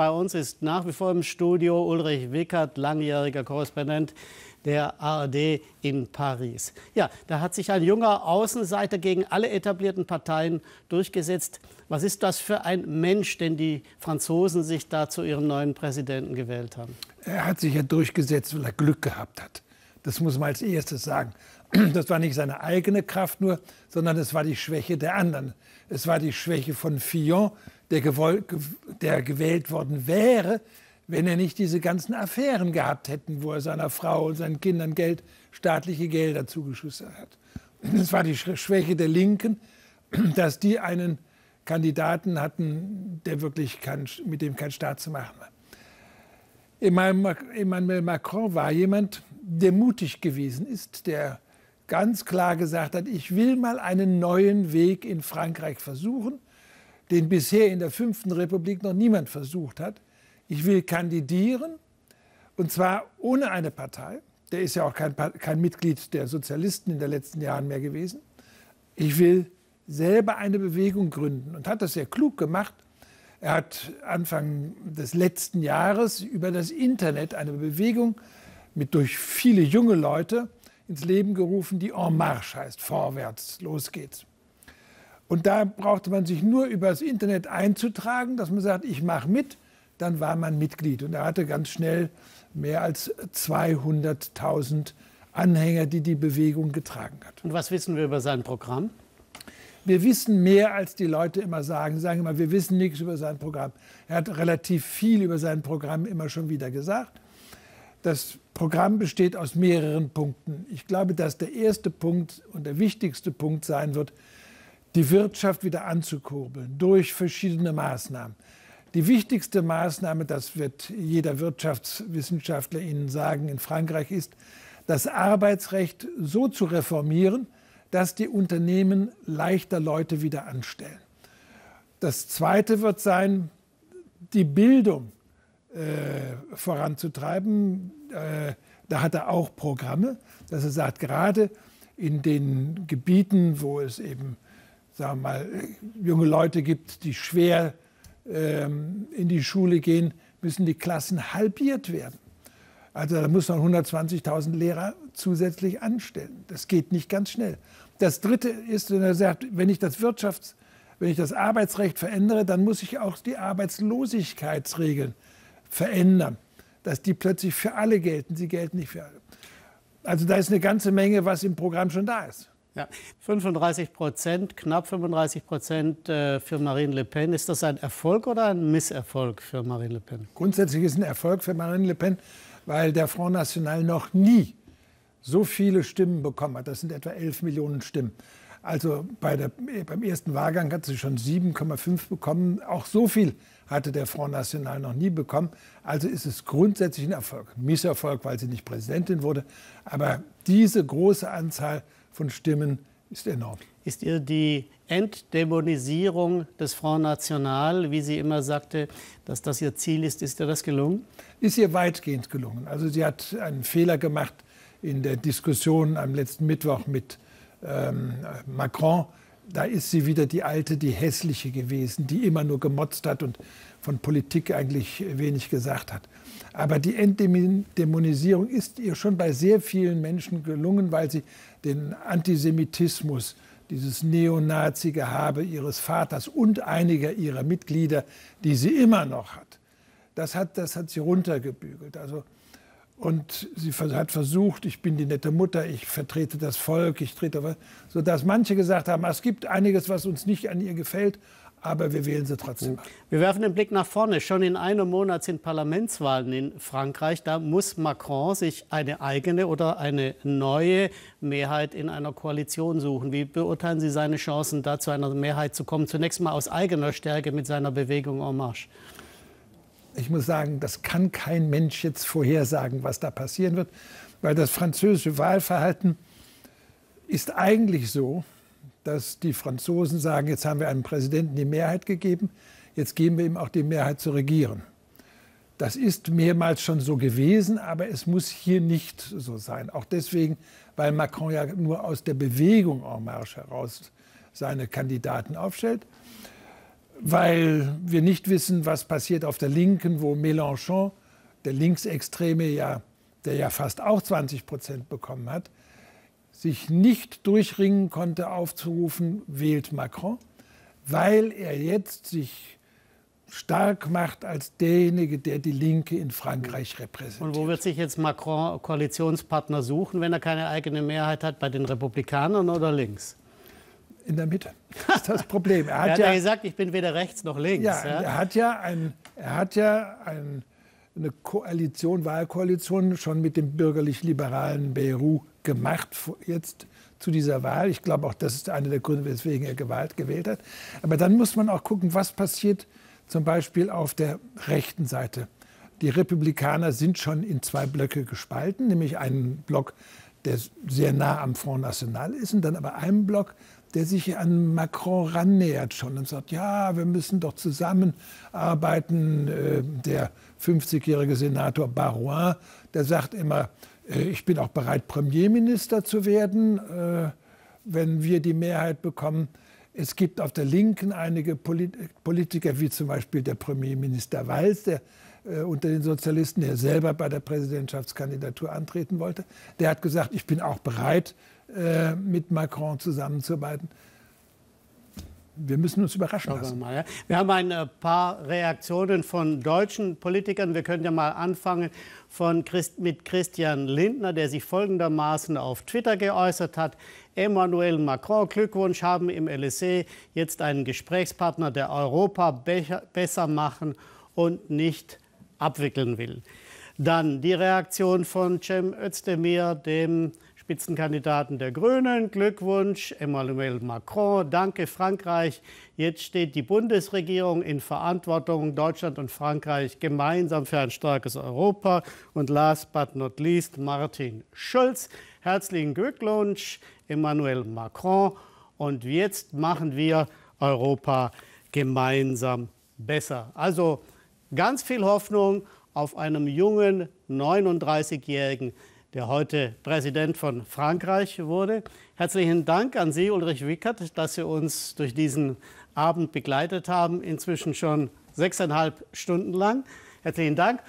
bei uns ist nach wie vor im Studio Ulrich Wickert, langjähriger Korrespondent der ARD in Paris. Ja, da hat sich ein junger Außenseiter gegen alle etablierten Parteien durchgesetzt. Was ist das für ein Mensch, den die Franzosen sich da zu ihrem neuen Präsidenten gewählt haben? Er hat sich ja durchgesetzt, weil er Glück gehabt hat. Das muss man als erstes sagen. Das war nicht seine eigene Kraft nur, sondern es war die Schwäche der anderen. Es war die Schwäche von Fillon, der, der gewählt worden wäre, wenn er nicht diese ganzen Affären gehabt hätten, wo er seiner Frau und seinen Kindern Geld, staatliche Gelder zugeschossen hat. Es war die Schwäche der Linken, dass die einen Kandidaten hatten, der wirklich kein, mit dem kein Staat zu machen war. Emmanuel Macron war jemand, der mutig gewesen ist, der ganz klar gesagt hat, ich will mal einen neuen Weg in Frankreich versuchen, den bisher in der fünften Republik noch niemand versucht hat. Ich will kandidieren und zwar ohne eine Partei. Der ist ja auch kein, kein Mitglied der Sozialisten in den letzten Jahren mehr gewesen. Ich will selber eine Bewegung gründen und hat das sehr klug gemacht. Er hat Anfang des letzten Jahres über das Internet eine Bewegung mit durch viele junge Leute ins Leben gerufen, die En Marche heißt, vorwärts, los geht's. Und da brauchte man sich nur über das Internet einzutragen, dass man sagt, ich mache mit, dann war man Mitglied. Und er hatte ganz schnell mehr als 200.000 Anhänger, die die Bewegung getragen hat. Und was wissen wir über sein Programm? Wir wissen mehr, als die Leute immer sagen. Sie sagen immer, wir wissen nichts über sein Programm. Er hat relativ viel über sein Programm immer schon wieder gesagt. Das Programm besteht aus mehreren Punkten. Ich glaube, dass der erste Punkt und der wichtigste Punkt sein wird, die Wirtschaft wieder anzukurbeln durch verschiedene Maßnahmen. Die wichtigste Maßnahme, das wird jeder Wirtschaftswissenschaftler Ihnen sagen, in Frankreich ist, das Arbeitsrecht so zu reformieren, dass die Unternehmen leichter Leute wieder anstellen. Das Zweite wird sein, die Bildung äh, voranzutreiben. Äh, da hat er auch Programme, dass er sagt, gerade in den Gebieten, wo es eben sagen wir mal, junge Leute gibt, die schwer ähm, in die Schule gehen, müssen die Klassen halbiert werden. Also da muss man 120.000 Lehrer zusätzlich anstellen. Das geht nicht ganz schnell. Das Dritte ist, wenn er sagt, wenn ich das Wirtschafts-, wenn ich das Arbeitsrecht verändere, dann muss ich auch die Arbeitslosigkeitsregeln verändern, dass die plötzlich für alle gelten. Sie gelten nicht für alle. Also da ist eine ganze Menge, was im Programm schon da ist. Ja, 35 Prozent, knapp 35 Prozent äh, für Marine Le Pen. Ist das ein Erfolg oder ein Misserfolg für Marine Le Pen? Grundsätzlich ist es ein Erfolg für Marine Le Pen, weil der Front National noch nie so viele Stimmen bekommen hat. Das sind etwa 11 Millionen Stimmen. Also bei der, beim ersten Wahlgang hat sie schon 7,5 bekommen. Auch so viel hatte der Front National noch nie bekommen. Also ist es grundsätzlich ein Erfolg. Misserfolg, weil sie nicht Präsidentin wurde. Aber diese große Anzahl von Stimmen ist enorm. Ist ihr die Entdämonisierung des Front National, wie sie immer sagte, dass das ihr Ziel ist, ist ihr das gelungen? Ist ihr weitgehend gelungen. Also sie hat einen Fehler gemacht in der Diskussion am letzten Mittwoch mit ähm, Macron. Da ist sie wieder die alte, die hässliche gewesen, die immer nur gemotzt hat und von Politik eigentlich wenig gesagt hat. Aber die Entdämonisierung ist ihr schon bei sehr vielen Menschen gelungen, weil sie den Antisemitismus, dieses Neonazi-Gehabe ihres Vaters und einiger ihrer Mitglieder, die sie immer noch hat, das hat, das hat sie runtergebügelt. Also, und sie hat versucht, ich bin die nette Mutter, ich vertrete das Volk, ich trete, sodass manche gesagt haben, es gibt einiges, was uns nicht an ihr gefällt, aber wir wählen sie trotzdem. Wir werfen den Blick nach vorne. Schon in einem Monat sind Parlamentswahlen in Frankreich. Da muss Macron sich eine eigene oder eine neue Mehrheit in einer Koalition suchen. Wie beurteilen Sie seine Chancen, da zu einer Mehrheit zu kommen? Zunächst mal aus eigener Stärke mit seiner Bewegung En Marche. Ich muss sagen, das kann kein Mensch jetzt vorhersagen, was da passieren wird, weil das französische Wahlverhalten ist eigentlich so, dass die Franzosen sagen, jetzt haben wir einem Präsidenten die Mehrheit gegeben, jetzt geben wir ihm auch die Mehrheit zu regieren. Das ist mehrmals schon so gewesen, aber es muss hier nicht so sein. Auch deswegen, weil Macron ja nur aus der Bewegung En Marche heraus seine Kandidaten aufstellt. Weil wir nicht wissen, was passiert auf der Linken, wo Mélenchon, der Linksextreme, ja, der ja fast auch 20 Prozent bekommen hat, sich nicht durchringen konnte, aufzurufen, wählt Macron, weil er jetzt sich stark macht als derjenige, der die Linke in Frankreich repräsentiert. Und wo wird sich jetzt Macron Koalitionspartner suchen, wenn er keine eigene Mehrheit hat? Bei den Republikanern oder links? In der Mitte. Das ist das Problem. Er hat, er hat ja, gesagt, ich bin weder rechts noch links. Ja, ja. Er hat ja, ein, er hat ja ein, eine Koalition, Wahlkoalition schon mit dem bürgerlich-liberalen Beirut gemacht, jetzt zu dieser Wahl. Ich glaube auch, das ist einer der Gründe, weswegen er gewählt, gewählt hat. Aber dann muss man auch gucken, was passiert zum Beispiel auf der rechten Seite. Die Republikaner sind schon in zwei Blöcke gespalten, nämlich einen Block, der sehr nah am Front National ist, und dann aber einen Block, der sich an Macron rannähert schon und sagt, ja, wir müssen doch zusammenarbeiten. Äh, der 50-jährige Senator Barouin, der sagt immer, äh, ich bin auch bereit, Premierminister zu werden, äh, wenn wir die Mehrheit bekommen. Es gibt auf der Linken einige Politiker, wie zum Beispiel der Premierminister Walz, der unter den Sozialisten, der selber bei der Präsidentschaftskandidatur antreten wollte. Der hat gesagt, ich bin auch bereit, äh, mit Macron zusammenzuarbeiten. Wir müssen uns überraschen lassen. Wir, mal, ja. wir haben ein äh, paar Reaktionen von deutschen Politikern. Wir können ja mal anfangen von Christ, mit Christian Lindner, der sich folgendermaßen auf Twitter geäußert hat. Emmanuel Macron, Glückwunsch, haben im LSE jetzt einen Gesprächspartner, der Europa besser machen und nicht abwickeln will. Dann die Reaktion von Cem Özdemir, dem Spitzenkandidaten der Grünen. Glückwunsch, Emmanuel Macron. Danke, Frankreich. Jetzt steht die Bundesregierung in Verantwortung, Deutschland und Frankreich gemeinsam für ein starkes Europa. Und last but not least, Martin Schulz. Herzlichen Glückwunsch, Emmanuel Macron. Und jetzt machen wir Europa gemeinsam besser. Also ganz viel Hoffnung auf einem jungen 39-jährigen der heute Präsident von Frankreich wurde. Herzlichen Dank an Sie, Ulrich Wickert, dass Sie uns durch diesen Abend begleitet haben, inzwischen schon sechseinhalb Stunden lang. Herzlichen Dank.